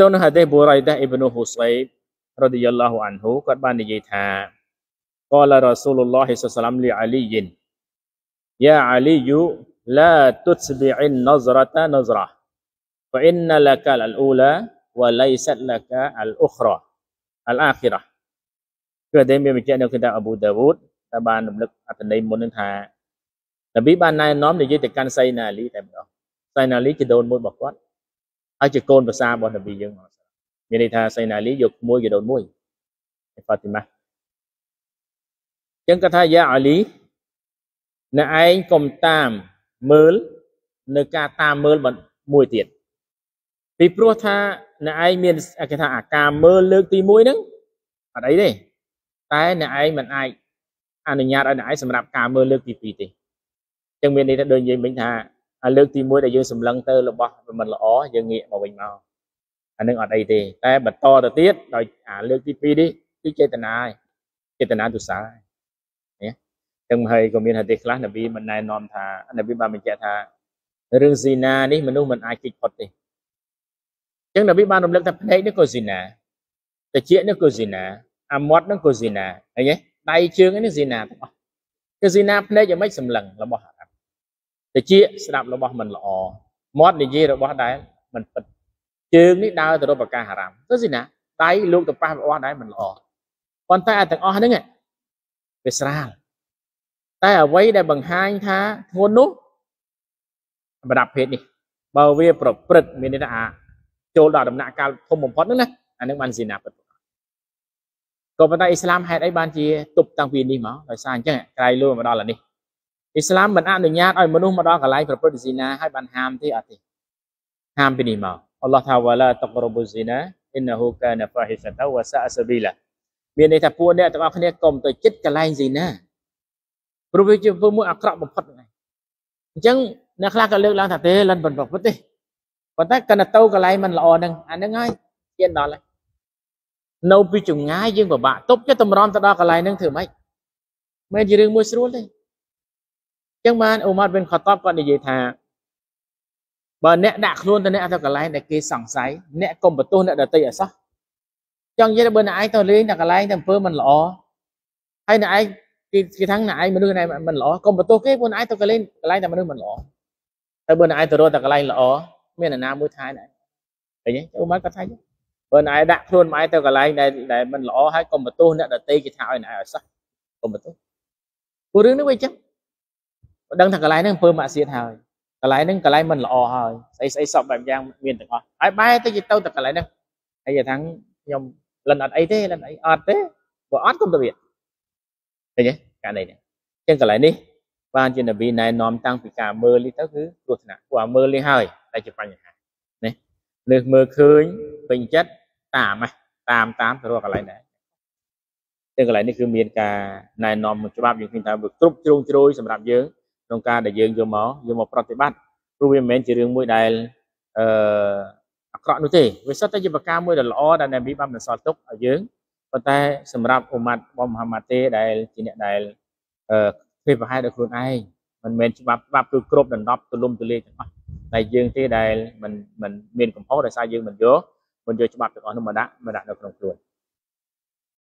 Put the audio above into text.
ទៅនៅហាឌីសបូរ៉ៃដាអ៊ីប៊ីនហ៊ូសៃបរ៉ាឌីយ៉ាឡោះអានហ៊ូគាត់បាននិយាយថា قال رسول الله صلى الله عليه وسلم لعلي يا علي لا تتبع النظرة نظرة فإن لك الأولى وليست لك الأخرى الآخرة គឺតែមានបញ្ជាក់នៅក្នុងអប៊ូដាវូតតែបានរំលឹកអត្ថន័យមុននឹងថានប៊ីបានណែនាំនិយាយទៅកាន់សៃណាលីតែម្ដងសៃណាលីជាដូនមួយរបស់គាត់ ហើយជាកូនប្រសារបស់នប៊ីយើងមានន័យថាសៃណាលីយកមួយជាដូនមួយហ្វាទីម៉ាចឹងគាត់ថាយ៉ាអាលីអ្នកឯងកុំតាមមើលនៅការតាមមើលមួយទៀតពីព្រោះថាអ្នកឯងមានគេថាអាការមើលលើកទី1ហ្នឹងអត់អីទេតែអ្នកឯងមិនអាចអនុញ្ញាតឲ្យអ្នកឯងសម្រាប់ការមើលលើកទី2ទេចឹងមានន័យថាដូចនិយាយមិញថា លើកទី1ដែលយើងសម្លឹងទៅរបស់មិនល្អយើងងាកមកវិញមកអានឹងអត់អីទេតែបន្តទៅទៀតដោយអាលើកទី2នេះគឺចេតនាហើយចេតនាទុសាណាចឹងហើយក៏មានហាឌីសខ្លះនប៊ីមិនណែនាំថានប៊ីបានបញ្ជាក់ថារឿងស៊ីណានេះមនុស្សមិនអាចគេចផុតទេចឹងនប៊ីបានរំលឹកថាភ្នែកនេះក៏ស៊ីណាតិចនេះក៏ស៊ីណាអាមាត់នឹងក៏ស៊ីណាឃើញទេដៃជើងនេះស៊ីណាទាំងអស់គឺស៊ីណាភ្នែកយ៉ាងម៉េចសម្លឹងរបស់អារ៉ាប់ តិចស្ដាប់របស់មិនល្អមាត់និយាយរបស់ដែលមិនពិតជើងនេះដើរទៅរកប្រកាសអារ៉ាមទៅស៊ីណាដៃលោកទៅប៉ះរបស់ដែលមិនល្អប៉ុន្តែអាទាំងអស់ហ្នឹងវាស្រាលតែអ្វីដែលបង្ហាញថាធ្ងន់នោះប្រដាប់ភេទនេះបើវាប្រព្រឹត្តមានន័យថាចូលដល់ដំណាក់កាលធំបំផុតហ្នឹងណាអានឹងបានស៊ីណាពិតក៏ប៉ុន្តែអ៊ីស្លាមហេតុអីបានជាទប់តាំងពីនេះមកដោយសារអញ្ចឹងក្រៃលួមកដល់នេះ អ៊ីស្លាមមិនអនុញ្ញាតឲ្យមនុស្សមកដល់កន្លែងប្រព្រឹត្តស៊ីណាហើយបានហាមទេអត់ទេហាមពីនេះមកអល់ឡោះថាវ៉ាឡាតករបុស៊ីណាអ៊ីនហ៊ូកានហ្វាហ៊ីសាតាវ៉ាសាអសប៊ីឡាមានន័យថាពួកអ្នកទាំងអស់គ្នាកុំទៅចិត្តកន្លែងស៊ីណាព្រោះវាជាធ្វើមួយអាក្រក់បំផុតហ្នឹងអញ្ចឹងអ្នកខ្លះក៏លើកឡើងថាទេលិនមិនប្រព្រឹត្តទេប៉ុន្តែកណ្ដទៅកន្លែងមិនល្អហ្នឹងអាហ្នឹងហើយជាដល់ហើយនៅពីចងាយយើងពិបាកទប់ចិត្តតម្រាំទៅដល់កន្លែងហ្នឹងធ្វើម៉េចមិនជារឿងមួយស្រួលទេអញ្ចឹងបានអ៊ូម៉ាត់ប៊ិនខតបគាត់និយាយថាបើអ្នកដាក់ខ្លួនទៅអ្នកទៅកន្លែងដែលគេសង្ស័យអ្នកកុំបន្ទោសអ្នកដទៃអសោះចង់និយាយថាបើអ្នកឯងទៅលេងតែកន្លែងតែអំពើមិនល្អហើយអ្នកឯងគេគេថាអ្នកឯងមនុស្សណែមិនល្អកុំបន្ទោសគេព្រោះអ្នកឯងទៅកន្លែងកន្លែងតែមនុស្សមិនល្អហើយបើអ្នកឯងទៅរកតែកន្លែងល្អមានអ្នកណាមួយថែអ្នកឃើញទេអ៊ូម៉ាត់គាត់ថាបើណែដាក់ខ្លួនម៉ែទៅកន្លែងដែលដែលមិនល្អហើយកុំបន្ទោសអ្នកដតីគេថាឲ្យណែឲ្យសោះកុំបន្ទោសព្រោះរឿងនេះវាអញ្ចឹងបើ ដឹងថាកន្លែងហ្នឹងអំពើម៉ាក់សៀតហើយកន្លែងហ្នឹងកន្លែងមិនល្អហើយស្អីស្អីសពបែបយ៉ាងមានទាំងអស់ហើយបែរទៅទៅទៅកន្លែងហ្នឹងហើយថាខ្ញុំលិនអត់អីទេលិនអីអត់ទេបើអត់កុំទៅវាឃើញទេករណីនេះអញ្ចឹងកន្លែងនេះបានជានប៊ីណែនាំតាំងពីការមើលនេះទៅគឺគ្រោះថ្នាក់ព្រោះអាមើលនេះហើយតែជាបញ្ហានេះលើកមើលឃើញពេញចិត្តតាមតាមតាមទៅរកកន្លែងដែរទាំងកន្លែងនេះគឺមានការណែនាំមួយច្បាប់យើងឃើញថាវាគ្រប់ជ្រុងជ្រោយសម្រាប់យើង ក្នុងការដែលយើងយកមកយកមកប្រតិបត្តិព្រោះវាមិនមែនជារឿងមួយដែលអឺអាក្រក់នោះទេវាសុទ្ធតែជាប្រការមួយដែលល្អដែលនប៊ីបានបន្សល់ទុកឲ្យយើងប៉ុន្តែសម្រាប់អ៊ុម៉ាត់របស់មហាម៉ាត់ទេដែលជាអ្នកដែលអឺធ្វើប្រហែលដល់ខ្លួនឯងមិនមែនច្បាប់ច្បាប់គឺគ្រប់ដណ្ដប់ទូលំទូលាយទាំងអស់តែយើងទេដែលមិនមិនមានកំហុសដោយសារយើងមិនយកមិនយកច្បាប់ទាំងអស់នោះមកដាក់មកដាក់នៅក្នុងខ្លួន